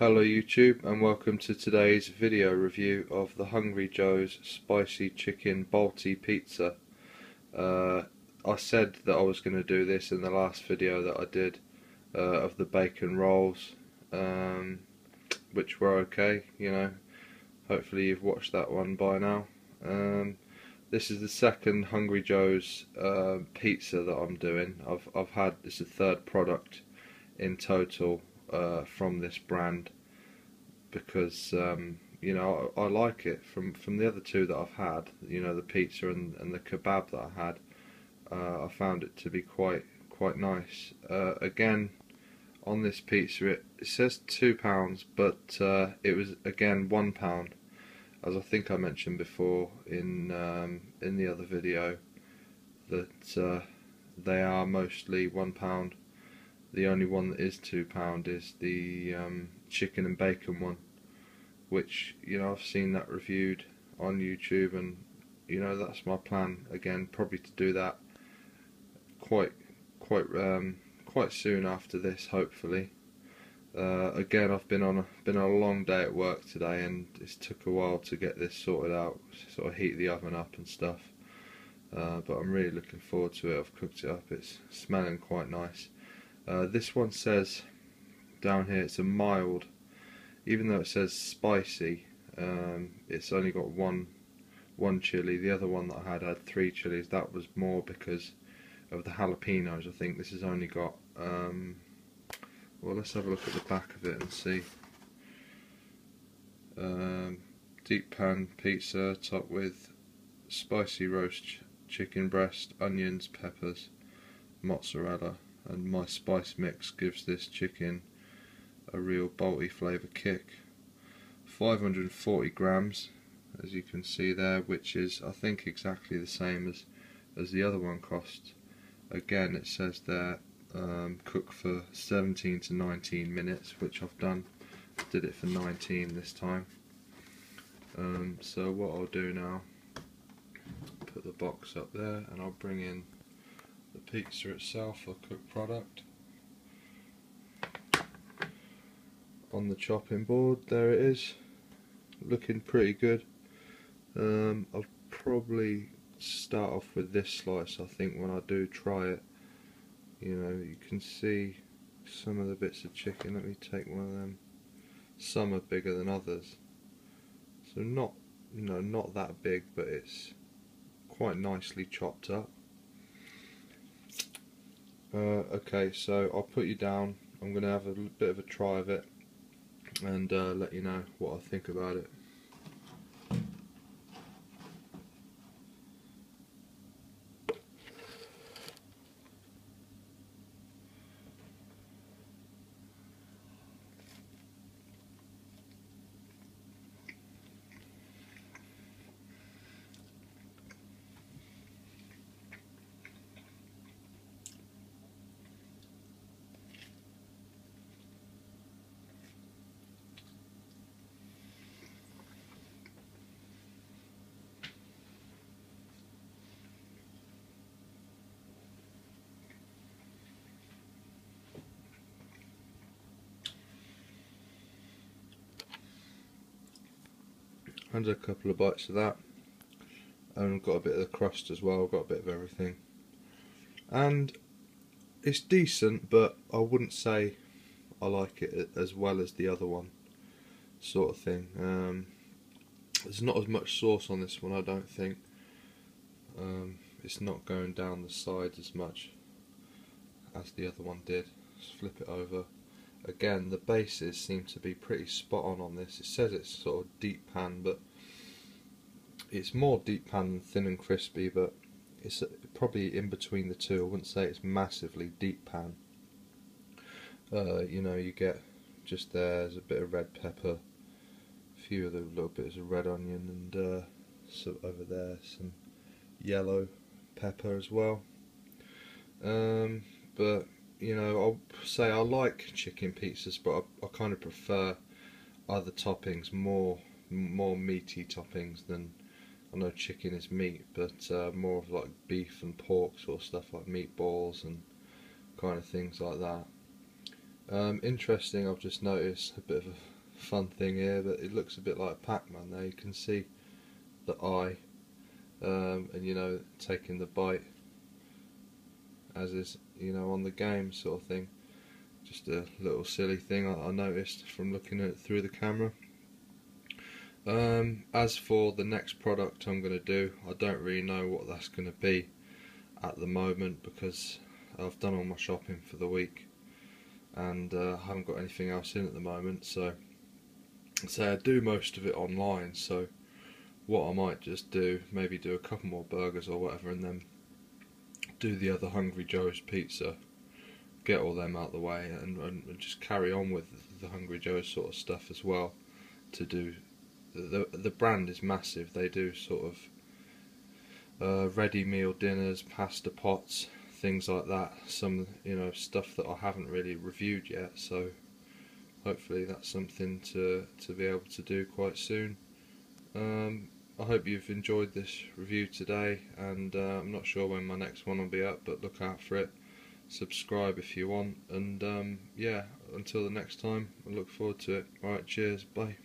Hello YouTube and welcome to today's video review of the Hungry Joe's Spicy Chicken Balti Pizza. Uh, I said that I was going to do this in the last video that I did uh, of the bacon rolls, um, which were okay, you know. Hopefully you've watched that one by now. Um, this is the second Hungry Joe's uh, pizza that I'm doing. I've I've had this is the third product in total uh, from this brand because um, you know I, I, like it. From from the other two that I've had you know the pizza and, and the kebab that I had uh, I found it to be quite quite nice. Uh, again on this pizza it, it says two pounds but uh, it was again one pound. As I think I mentioned before in um, in the other video that uh, they are mostly one pound the only one that is two pound is the um, chicken and bacon one, which you know I've seen that reviewed on YouTube, and you know that's my plan again, probably to do that quite quite um, quite soon after this, hopefully. Uh, again, I've been on a, been on a long day at work today, and it took a while to get this sorted out, sort of heat the oven up and stuff. Uh, but I'm really looking forward to it. I've cooked it up. It's smelling quite nice. Uh, this one says down here it's a mild, even though it says spicy, um, it's only got one one chili. The other one that I had had three chilies. That was more because of the jalapenos. I think this has only got. Um, well, let's have a look at the back of it and see. Um, deep pan pizza topped with spicy roast ch chicken breast, onions, peppers, mozzarella and my spice mix gives this chicken a real Balti flavour kick. 540 grams as you can see there which is I think exactly the same as as the other one cost. Again it says there um, cook for 17 to 19 minutes which I've done. Did it for 19 this time. Um, so what I'll do now put the box up there and I'll bring in pizza itself, a cooked product. On the chopping board, there it is, looking pretty good. Um, I'll probably start off with this slice, I think, when I do try it. You know, you can see some of the bits of chicken. Let me take one of them. Some are bigger than others. So not, you know, not that big, but it's quite nicely chopped up. Uh, okay, so I'll put you down. I'm going to have a bit of a try of it and uh, let you know what I think about it. And a couple of bites of that. And got a bit of the crust as well, got a bit of everything. And it's decent but I wouldn't say I like it as well as the other one sort of thing. Um, there's not as much sauce on this one I don't think. Um, it's not going down the sides as much as the other one did. Just flip it over again the bases seem to be pretty spot on on this. It says it's sort of deep pan but it's more deep pan than thin and crispy but it's probably in between the two. I wouldn't say it's massively deep pan. Uh, you know you get just there's a bit of red pepper a few of the little bits of red onion and uh, so over there some yellow pepper as well. Um, but you know, I'll say I like chicken pizzas, but I, I kind of prefer other toppings, more more meaty toppings than I know chicken is meat, but uh, more of like beef and pork sort of stuff like meatballs and kind of things like that. Um, interesting, I've just noticed a bit of a fun thing here, but it looks a bit like Pac-Man there. You can see the eye, um, and you know, taking the bite, as is, you know, on the game sort of thing. Just a little silly thing I, I noticed from looking at it through the camera. Um, as for the next product I'm going to do, I don't really know what that's going to be at the moment because I've done all my shopping for the week and uh, I haven't got anything else in at the moment so say I do most of it online so what I might just do maybe do a couple more burgers or whatever and then do the other Hungry Joe's pizza get all them out the way and, and just carry on with the Hungry Joe's sort of stuff as well to do the the brand is massive. They do sort of uh, ready meal dinners, pasta pots, things like that. Some you know stuff that I haven't really reviewed yet. So hopefully that's something to to be able to do quite soon. Um, I hope you've enjoyed this review today, and uh, I'm not sure when my next one will be up, but look out for it. Subscribe if you want, and um, yeah, until the next time, I look forward to it. Alright, cheers, bye.